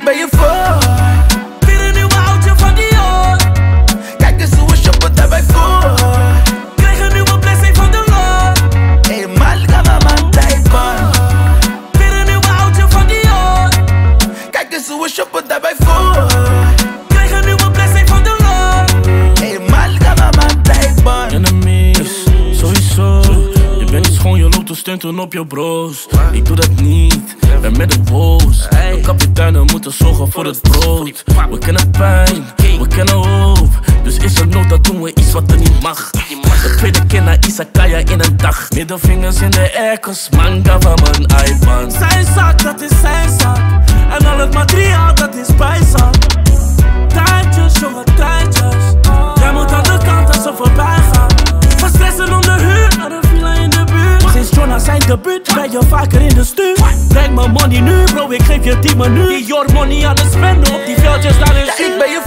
ik ben je voor. Weer een nieuwe oudje van Dior. Kijk eens hoe we shoppen daarbij voor. Krijg een nieuwe blessing van de Lord. Hey, Malga mama Taiwan. Weer een nieuwe oudje van Dior. Kijk eens hoe we shoppen daarbij voor. Krijg een nieuwe blessing van de Lord. Hey, Malga mama Taiwan. Enemies, sowieso. Je bent niet schoon, je loopt te stunten op je broos. Ik doe dat niet, ben met de boos. Voor het brood. We kennen pijn, we kennen hoop. Dus is er nood, dan doen we iets wat er niet mag. De tweede keer naar Isakaya in een dag. Middelvingers in de air, cause manga van mijn iPhone. Zijn zak, dat is zijn zak. En al het materiaal, dat is de stuur. Breng me money nu, bro, ik geef je 10 minuten. Die your money aan het spenden op die veldjes daar in Ja, zuur. ik ben je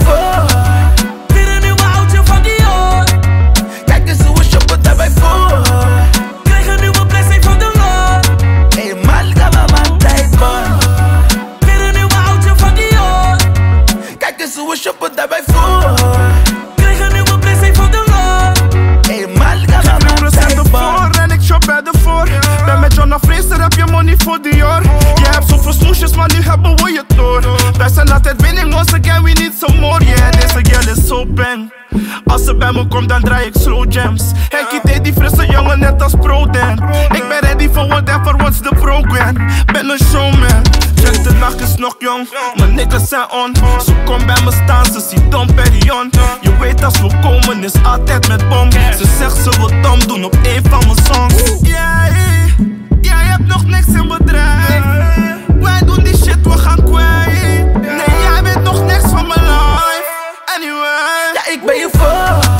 zijn altijd winning once again, we need some more. Yeah, deze girl is zo bang. Als ze bij me komt, dan draai ik slow jams. Henkie deed die frisse jongen net als pro Dan. Ik ben ready for whatever, what's the program? Ben een showman. Check de nacht is nog jong, mijn niggas zijn on. Zo kom bij me staan, ze ziet Dom Perignon. Je weet als we komen is altijd met bom. Ze zegt ze wil dom doen op een Ja, ik ben je voor.